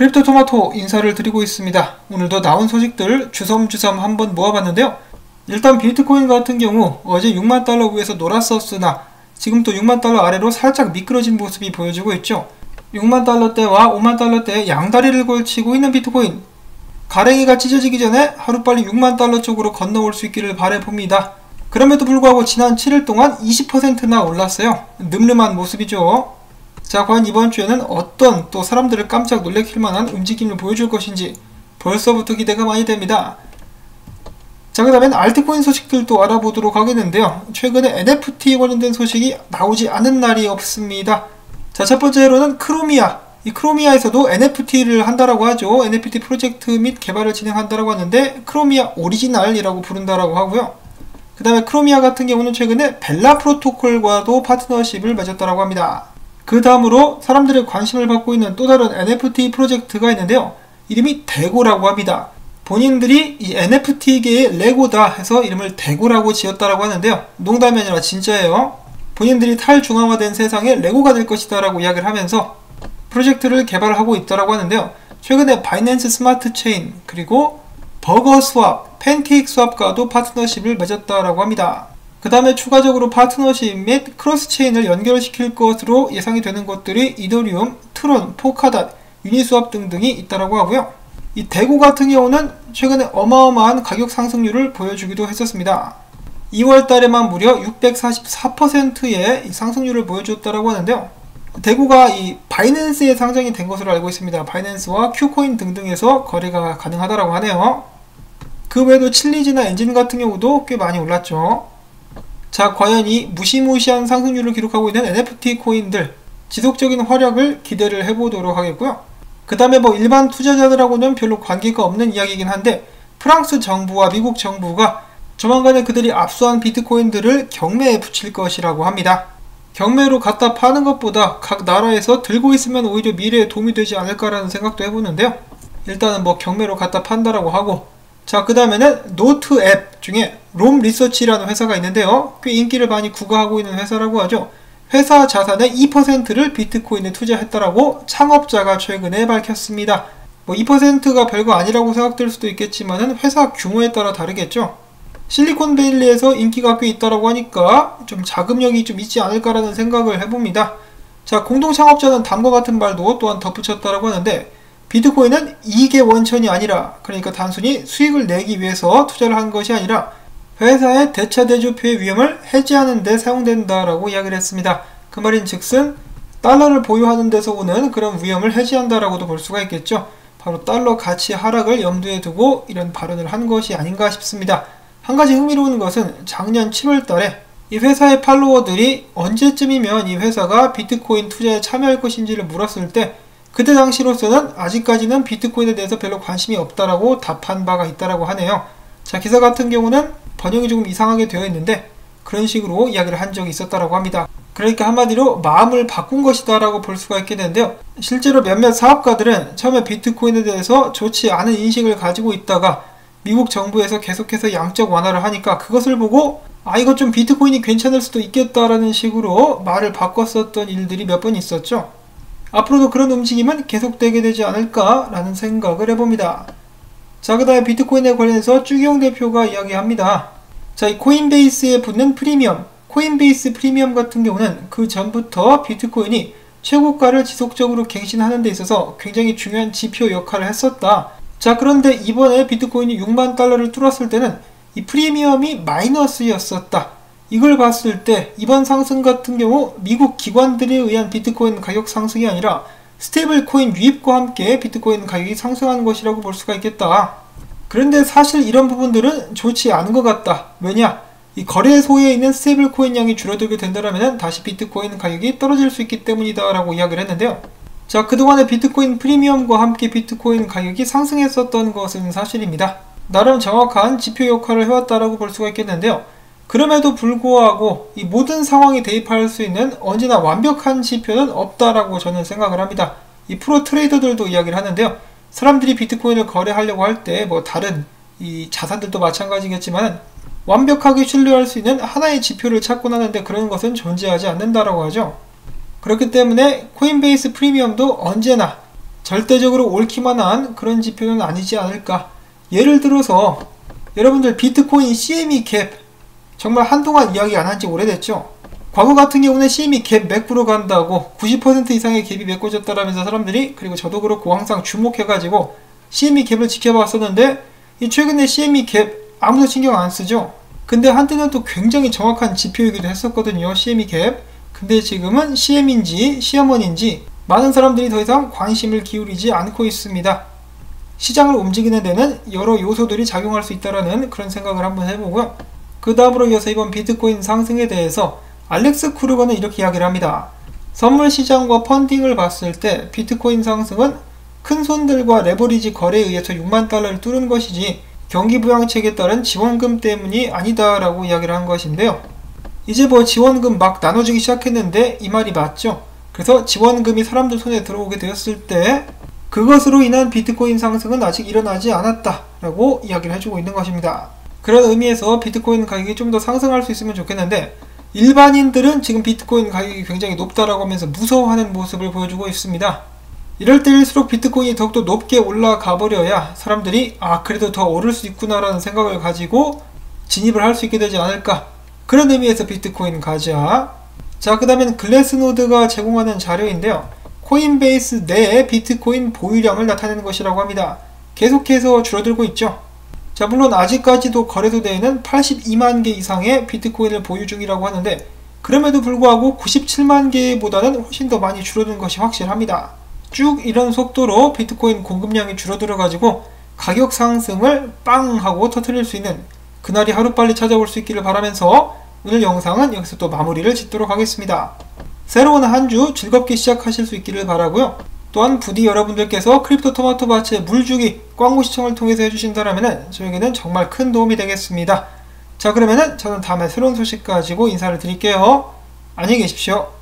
크립토 토마토 인사를 드리고 있습니다. 오늘도 나온 소식들 주섬주섬 한번 모아봤는데요. 일단 비트코인 같은 경우 어제 6만 달러 위에서 놀았었으나 지금 또 6만 달러 아래로 살짝 미끄러진 모습이 보여지고 있죠. 6만 달러대와 5만 달러대 양다리를 걸치고 있는 비트코인. 가랭이가 찢어지기 전에 하루빨리 6만 달러 쪽으로 건너올 수 있기를 바래봅니다. 그럼에도 불구하고 지난 7일 동안 20%나 올랐어요. 늠름한 모습이죠. 자, 과연 이번 주에는 어떤 또 사람들을 깜짝 놀래킬 만한 움직임을 보여줄 것인지 벌써부터 기대가 많이 됩니다. 자, 그 다음엔 알트코인 소식들도 알아보도록 하겠는데요. 최근에 NFT 관련된 소식이 나오지 않은 날이 없습니다. 자, 첫 번째로는 크로미아. 이 크로미아에서도 NFT를 한다라고 하죠. NFT 프로젝트 및 개발을 진행한다라고 하는데 크로미아 오리지널이라고 부른다라고 하고요. 그 다음에 크로미아 같은 경우는 최근에 벨라 프로토콜과도 파트너십을 맺었다라고 합니다. 그 다음으로 사람들의 관심을 받고 있는 또 다른 NFT 프로젝트가 있는데요. 이름이 데고라고 합니다. 본인들이 이 NFT계의 레고다 해서 이름을 데고라고 지었다라고 하는데요. 농담이 아니라 진짜예요. 본인들이 탈중앙화된 세상에 레고가 될 것이다 라고 이야기를 하면서 프로젝트를 개발하고 있다라고 하는데요. 최근에 바이낸스 스마트 체인 그리고 버거 스왑, 팬케이크 스왑과도 파트너십을 맺었다라고 합니다. 그 다음에 추가적으로 파트너십 및 cross chain을 연결시킬 것으로 예상이 되는 것들이 이더리움, 트론, 폴카닷, 유니스왑 등등이 있다라고 하고요. 이 데고 같은 경우는 최근에 어마어마한 가격 상승률을 보여주기도 했었습니다. 2월 달에만 무려 644%의 상승률을 보여줬다라고 하는데요. 데고가 이 바이낸스에 상장이 된 것으로 알고 있습니다. 바이낸스와 쿠코인 등등에서 거래가 가능하다라고 하네요. 그 외에도 칠리즈나 엔진 같은 경우도 꽤 많이 올랐죠. 자, 과연 이 무시무시한 상승률을 기록하고 있는 NFT 코인들 지속적인 활약을 기대를 해보도록 하겠고요. 그 다음에 뭐 일반 투자자들하고는 별로 관계가 없는 이야기이긴 한데 프랑스 정부와 미국 정부가 조만간에 그들이 압수한 비트코인들을 경매에 붙일 것이라고 합니다. 경매로 갖다 파는 것보다 각 나라에서 들고 있으면 오히려 미래에 도움이 되지 않을까라는 생각도 해보는데요. 일단은 뭐 경매로 갖다 판다라고 하고 자, 그 다음에는 노트 앱 중에 롬 리서치라는 회사가 있는데요. 꽤 인기를 많이 구가하고 있는 회사라고 하죠. 회사 자산의 2%를 비트코인에 투자했다라고 창업자가 최근에 밝혔습니다. 뭐 2%가 별거 아니라고 생각될 수도 있겠지만은 회사 규모에 따라 다르겠죠. 실리콘밸리에서 인기가 꽤 있다라고 하니까 좀 자금력이 좀 있지 않을까라는 생각을 해봅니다. 자, 공동 창업자는 다음과 같은 말도 또한 덧붙였다라고 하는데 비트코인은 이익의 원천이 아니라 그러니까 단순히 수익을 내기 위해서 투자를 한 것이 아니라 회사의 대차 대조표의 위험을 해지하는 데 사용된다라고 이야기를 했습니다. 그 말인 즉슨 달러를 보유하는 데서 오는 그런 위험을 해지한다라고도 볼 수가 있겠죠. 바로 달러 가치 하락을 염두에 두고 이런 발언을 한 것이 아닌가 싶습니다. 한 가지 흥미로운 것은 작년 7월 달에 이 회사의 팔로워들이 언제쯤이면 이 회사가 비트코인 투자에 참여할 것인지를 물었을 때 그때 당시로서는 아직까지는 비트코인에 대해서 별로 관심이 없다라고 답한 바가 있다라고 하네요. 자, 기사 같은 경우는 번역이 조금 이상하게 되어 있는데 그런 식으로 이야기를 한 적이 있었다라고 합니다. 그러니까 한마디로 마음을 바꾼 것이다 라고 볼 수가 있겠는데요. 실제로 몇몇 사업가들은 처음에 비트코인에 대해서 좋지 않은 인식을 가지고 있다가 미국 정부에서 계속해서 양적 완화를 하니까 그것을 보고 아 이거 좀 비트코인이 괜찮을 수도 있겠다라는 식으로 말을 바꿨었던 일들이 몇 번 있었죠. 앞으로도 그런 움직임은 계속되게 되지 않을까라는 생각을 해봅니다. 자, 그 다음에 비트코인에 관련해서 쭈기용 대표가 이야기합니다. 자, 이 코인베이스에 붙는 프리미엄, 코인베이스 프리미엄 같은 경우는 그 전부터 비트코인이 최고가를 지속적으로 갱신하는 데 있어서 굉장히 중요한 지표 역할을 했었다. 자, 그런데 이번에 비트코인이 6만 달러를 뚫었을 때는 이 프리미엄이 마이너스였었다. 이걸 봤을 때 이번 상승 같은 경우 미국 기관들에 의한 비트코인 가격 상승이 아니라 스테이블 코인 유입과 함께 비트코인 가격이 상승한 것이라고 볼 수가 있겠다. 그런데 사실 이런 부분들은 좋지 않은 것 같다. 왜냐? 이 거래소에 있는 스테이블 코인 양이 줄어들게 된다면 다시 비트코인 가격이 떨어질 수 있기 때문이다 라고 이야기를 했는데요. 자, 그동안의 비트코인 프리미엄과 함께 비트코인 가격이 상승했었던 것은 사실입니다. 나름 정확한 지표 역할을 해왔다라고 볼 수가 있겠는데요. 그럼에도 불구하고 이 모든 상황에 대입할 수 있는 언제나 완벽한 지표는 없다라고 저는 생각을 합니다. 이 프로 트레이더들도 이야기를 하는데요. 사람들이 비트코인을 거래하려고 할 때 뭐 다른 이 자산들도 마찬가지겠지만 완벽하게 신뢰할 수 있는 하나의 지표를 찾곤 하는데 그런 것은 존재하지 않는다라고 하죠. 그렇기 때문에 코인베이스 프리미엄도 언제나 절대적으로 옳기만 한 그런 지표는 아니지 않을까. 예를 들어서 여러분들 비트코인 CME 갭 정말 한동안 이야기 안 한 지 오래됐죠. 과거 같은 경우는 CME 갭 맥으로 간다고 90% 이상의 갭이 메꿔졌다라면서 사람들이 그리고 저도 그렇고 항상 주목해가지고 CME 갭을 지켜봤었는데 이 최근에 CME 갭 아무도 신경 안 쓰죠. 근데 한때는 또 굉장히 정확한 지표이기도 했었거든요. CME 갭. 근데 지금은 CM인지 시어머니인지 많은 사람들이 더 이상 관심을 기울이지 않고 있습니다. 시장을 움직이는 데는 여러 요소들이 작용할 수 있다라는 그런 생각을 한번 해보고요. 그 다음으로 이어서 이번 비트코인 상승에 대해서 알렉스 쿠르거는 이렇게 이야기를 합니다. 선물 시장과 펀딩을 봤을 때 비트코인 상승은 큰 손들과 레버리지 거래에 의해서 6만 달러를 뚫은 것이지 경기 부양책에 따른 지원금 때문이 아니다라고 이야기를 한 것인데요. 이제 뭐 지원금 막 나눠주기 시작했는데 이 말이 맞죠? 그래서 지원금이 사람들 손에 들어오게 되었을 때 그것으로 인한 비트코인 상승은 아직 일어나지 않았다라고 이야기를 해주고 있는 것입니다. 그런 의미에서 비트코인 가격이 좀 더 상승할 수 있으면 좋겠는데 일반인들은 지금 비트코인 가격이 굉장히 높다라고 하면서 무서워하는 모습을 보여주고 있습니다. 이럴 때일수록 비트코인이 더욱더 높게 올라가 버려야 사람들이 아 그래도 더 오를 수 있구나라는 생각을 가지고 진입을 할 수 있게 되지 않을까. 그런 의미에서 비트코인 가자. 자그 다음엔 글래스노드가 제공하는 자료인데요. 코인베이스 내에 비트코인 보유량을 나타내는 것이라고 합니다. 계속해서 줄어들고 있죠 자 물론 아직까지도 거래소 대에는 82만 개 이상의 비트코인을 보유 중이라고 하는데 그럼에도 불구하고 97만 개보다는 훨씬 더 많이 줄어든 것이 확실합니다 쭉 이런 속도로 비트코인 공급량이 줄어들어 가지고 가격 상승을 빵 하고 터트릴 수 있는 그날이 하루빨리 찾아올 수 있기를 바라면서 오늘 영상은 여기서 또 마무리를 짓도록 하겠습니다. 새로운 한 주 즐겁게 시작하실 수 있기를 바라고요. 또한 부디 여러분들께서 크립토 토마토 밭의 물주기 광고 시청을 통해서 해주신다면 저에게는 정말 큰 도움이 되겠습니다. 자 그러면은 저는 다음에 새로운 소식 가지고 인사를 드릴게요. 안녕히 계십시오.